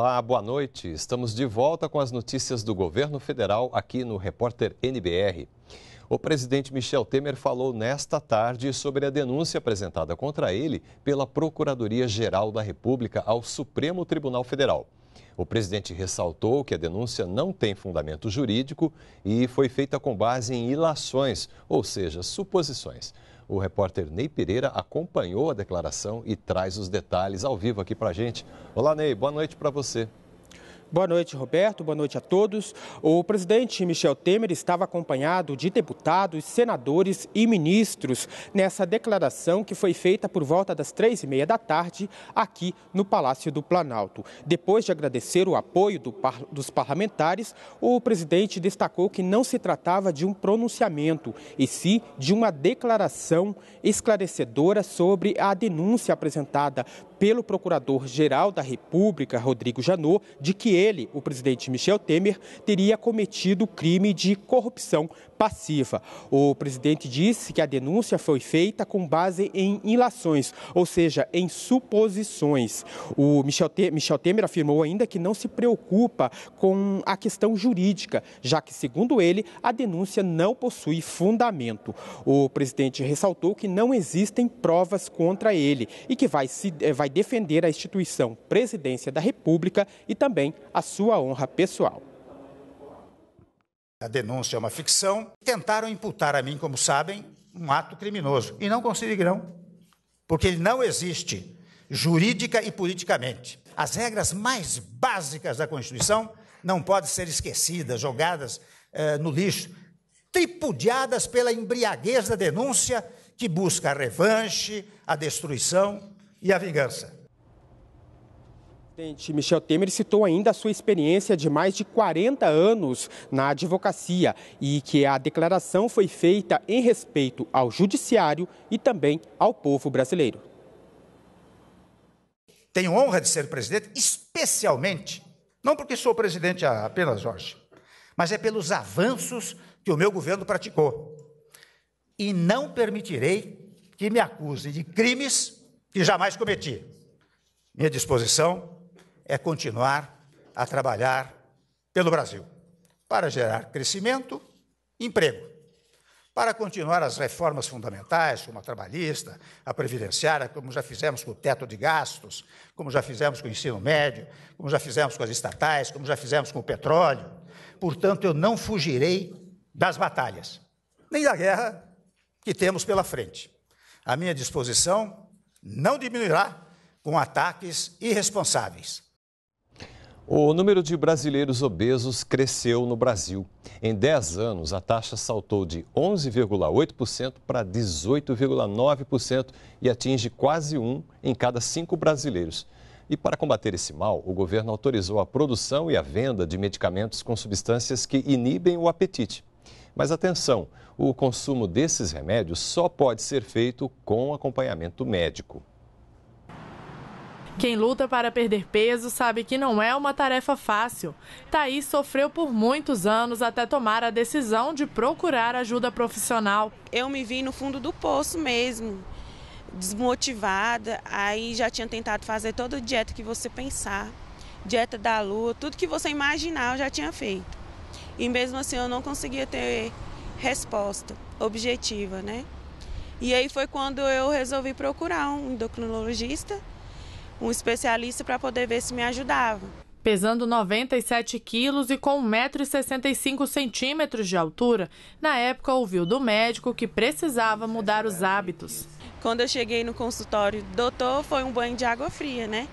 Olá, boa noite. Estamos de volta com as notícias do governo federal aqui no Repórter NBR. O presidente Michel Temer falou nesta tarde sobre a denúncia apresentada contra ele pela Procuradoria-Geral da República ao Supremo Tribunal Federal. O presidente ressaltou que a denúncia não tem fundamento jurídico e foi feita com base em ilações, ou seja, suposições. O repórter Ney Pereira acompanhou a declaração e traz os detalhes ao vivo aqui para gente. Olá, Ney, boa noite para você. Boa noite, Roberto. Boa noite a todos. O presidente Michel Temer estava acompanhado de deputados, senadores e ministros nessa declaração que foi feita por volta das três e meia da tarde aqui no Palácio do Planalto. Depois de agradecer o apoio do, dos parlamentares, o presidente destacou que não se tratava de um pronunciamento, e sim de uma declaração esclarecedora sobre a denúncia apresentada pelo Procurador-Geral da República, Rodrigo Janot, de que ele, o presidente Michel Temer, teria cometido crime de corrupção passiva. O presidente disse que a denúncia foi feita com base em ilações, ou seja, em suposições. O Michel, Temer afirmou ainda que não se preocupa com a questão jurídica, já que, segundo ele, a denúncia não possui fundamento. O presidente ressaltou que não existem provas contra ele e que vai, se, eh, vai defender a instituição Presidência da República e também a sua honra pessoal. A denúncia é uma ficção. Tentaram imputar a mim, como sabem, um ato criminoso. E não conseguirão, porque ele não existe jurídica e politicamente. As regras mais básicas da Constituição não podem ser esquecidas, jogadas eh, no lixo, tripudiadas pela embriaguez da denúncia que busca a revanche, a destruição e a vingança presidente Michel Temer citou ainda a sua experiência de mais de 40 anos na advocacia e que a declaração foi feita em respeito ao judiciário e também ao povo brasileiro. Tenho honra de ser presidente, especialmente, não porque sou presidente apenas hoje, mas é pelos avanços que o meu governo praticou. E não permitirei que me acuse de crimes que jamais cometi. Minha disposição é continuar a trabalhar pelo Brasil para gerar crescimento emprego, para continuar as reformas fundamentais, como a trabalhista, a previdenciária, como já fizemos com o teto de gastos, como já fizemos com o ensino médio, como já fizemos com as estatais, como já fizemos com o petróleo. Portanto, eu não fugirei das batalhas, nem da guerra que temos pela frente. A minha disposição não diminuirá com ataques irresponsáveis o número de brasileiros obesos cresceu no Brasil. Em 10 anos, a taxa saltou de 11,8% para 18,9% e atinge quase um em cada cinco brasileiros. E para combater esse mal, o governo autorizou a produção e a venda de medicamentos com substâncias que inibem o apetite. Mas atenção, o consumo desses remédios só pode ser feito com acompanhamento médico. Quem luta para perder peso sabe que não é uma tarefa fácil. Thaís sofreu por muitos anos até tomar a decisão de procurar ajuda profissional. Eu me vi no fundo do poço mesmo, desmotivada. Aí já tinha tentado fazer toda a dieta que você pensar, dieta da lua, tudo que você imaginar eu já tinha feito. E mesmo assim eu não conseguia ter resposta objetiva, né? E aí foi quando eu resolvi procurar um endocrinologista um especialista para poder ver se me ajudava. Pesando 97 quilos e com 1,65m de altura, na época ouviu do médico que precisava mudar os hábitos. Quando eu cheguei no consultório, doutor, foi um banho de água fria, né?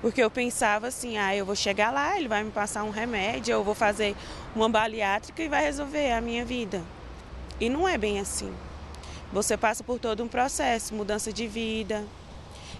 Porque eu pensava assim, ah, eu vou chegar lá, ele vai me passar um remédio, eu vou fazer uma bariátrica e vai resolver a minha vida. E não é bem assim. Você passa por todo um processo, mudança de vida,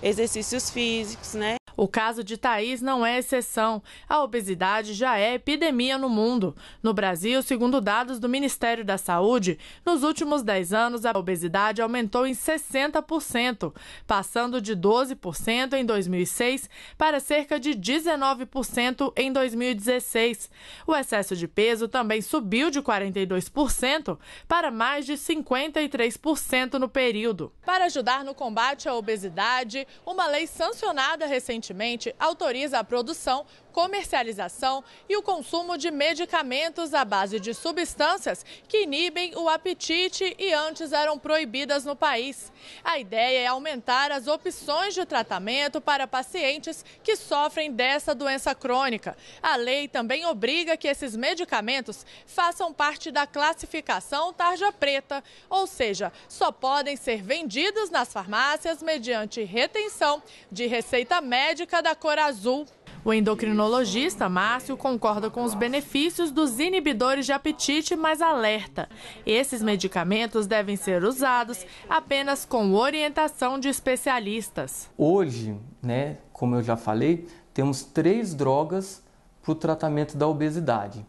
exercícios físicos, né? O caso de Thaís não é exceção. A obesidade já é epidemia no mundo. No Brasil, segundo dados do Ministério da Saúde, nos últimos 10 anos a obesidade aumentou em 60%, passando de 12% em 2006 para cerca de 19% em 2016. O excesso de peso também subiu de 42% para mais de 53% no período. Para ajudar no combate à obesidade, uma lei sancionada recentemente autoriza a produção, comercialização e o consumo de medicamentos à base de substâncias que inibem o apetite e antes eram proibidas no país. A ideia é aumentar as opções de tratamento para pacientes que sofrem dessa doença crônica. A lei também obriga que esses medicamentos façam parte da classificação tarja preta, ou seja, só podem ser vendidos nas farmácias mediante retenção de receita médica da cor azul. O endocrinologista Márcio concorda com os benefícios dos inibidores de apetite, mas alerta: esses medicamentos devem ser usados apenas com orientação de especialistas. Hoje, né, como eu já falei, temos três drogas para o tratamento da obesidade,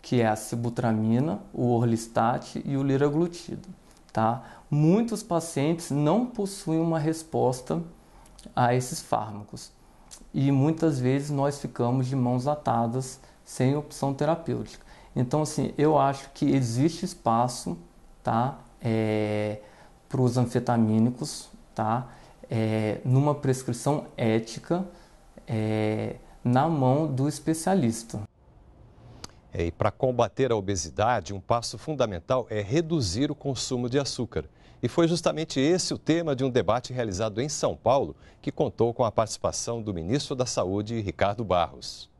que é a sibutramina, o orlistat e o liraglutido. Tá? Muitos pacientes não possuem uma resposta a esses fármacos e muitas vezes nós ficamos de mãos atadas sem opção terapêutica. Então, assim, eu acho que existe espaço, tá, é, para os anfetamínicos, tá, é, numa prescrição ética, é, na mão do especialista. É, e para combater a obesidade, um passo fundamental é reduzir o consumo de açúcar. E foi justamente esse o tema de um debate realizado em São Paulo, que contou com a participação do ministro da Saúde, Ricardo Barros.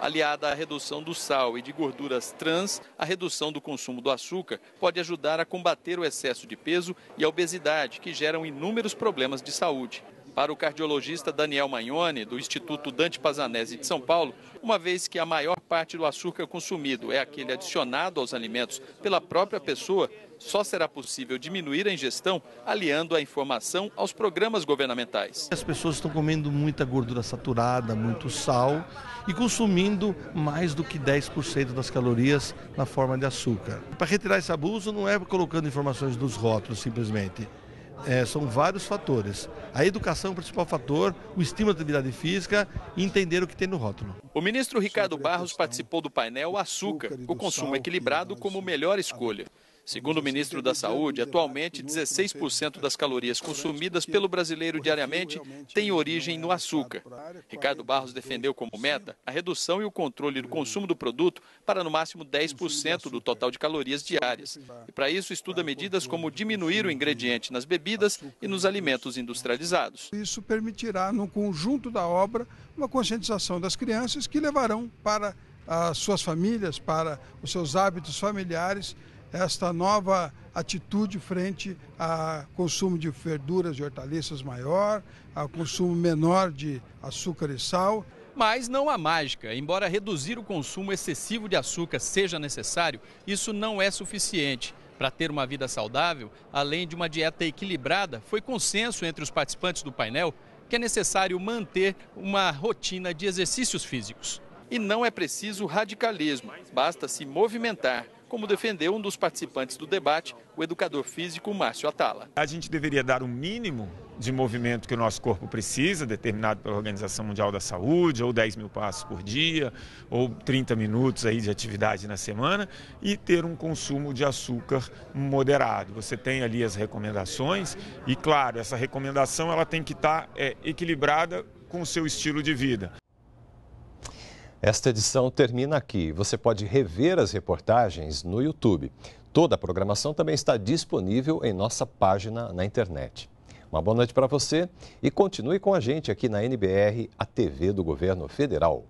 Aliada à redução do sal e de gorduras trans, a redução do consumo do açúcar pode ajudar a combater o excesso de peso e a obesidade, que geram inúmeros problemas de saúde. Para o cardiologista Daniel Magnoni, do Instituto Dante Pazanese de São Paulo, uma vez que a maior parte do açúcar consumido é aquele adicionado aos alimentos pela própria pessoa, só será possível diminuir a ingestão aliando a informação aos programas governamentais. As pessoas estão comendo muita gordura saturada, muito sal e consumindo mais do que 10% das calorias na forma de açúcar. Para retirar esse abuso não é colocando informações nos rótulos simplesmente é, são vários fatores. A educação é o principal fator, o estímulo da atividade física e entender o que tem no rótulo. O ministro Ricardo Barros participou do painel Açúcar, o consumo equilibrado como melhor escolha. Segundo o ministro da Saúde, atualmente 16% das calorias consumidas pelo brasileiro diariamente têm origem no açúcar. Ricardo Barros defendeu como meta a redução e o controle do consumo do produto para no máximo 10% do total de calorias diárias. E para isso estuda medidas como diminuir o ingrediente nas bebidas e nos alimentos industrializados. Isso permitirá, no conjunto da obra, uma conscientização das crianças que levarão para as suas famílias, para os seus hábitos familiares esta nova atitude frente ao consumo de verduras e hortaliças maior, ao consumo menor de açúcar e sal. Mas não há mágica. Embora reduzir o consumo excessivo de açúcar seja necessário, isso não é suficiente. Para ter uma vida saudável, além de uma dieta equilibrada, foi consenso entre os participantes do painel que é necessário manter uma rotina de exercícios físicos. E não é preciso radicalismo, basta se movimentar como defendeu um dos participantes do debate, o educador físico Márcio Atala. A gente deveria dar o um mínimo de movimento que o nosso corpo precisa, determinado pela Organização Mundial da Saúde, ou 10 mil passos por dia, ou 30 minutos aí de atividade na semana, e ter um consumo de açúcar moderado. Você tem ali as recomendações, e claro, essa recomendação ela tem que estar é, equilibrada com o seu estilo de vida. Esta edição termina aqui. Você pode rever as reportagens no YouTube. Toda a programação também está disponível em nossa página na internet. Uma boa noite para você e continue com a gente aqui na NBR, a TV do Governo Federal.